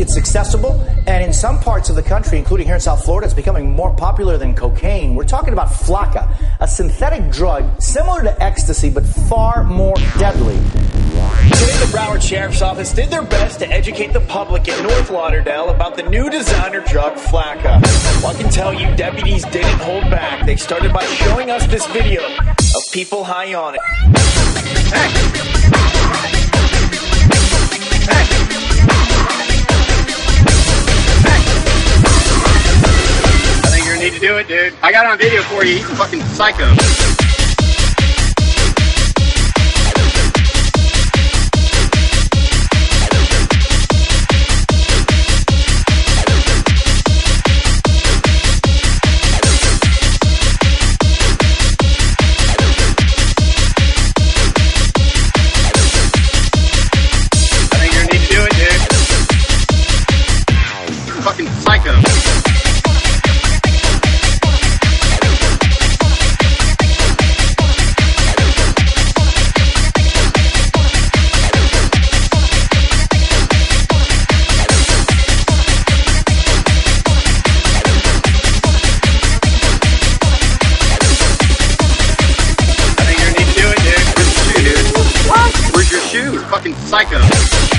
It's accessible, and in some parts of the country, including here in South Florida, it's becoming more popular than cocaine. We're talking about Flakka, a synthetic drug similar to ecstasy but far more deadly. Today, the Broward Sheriff's Office did their best to educate the public in North Lauderdale about the new designer drug Flakka. Well, I can tell you, deputies didn't hold back. They started by showing us this video of people high on it. I need to do it, dude. I got on video for you. He's a fucking psycho. Fucking psycho.